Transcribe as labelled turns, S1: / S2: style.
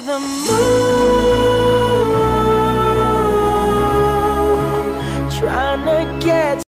S1: the moon, trying to get.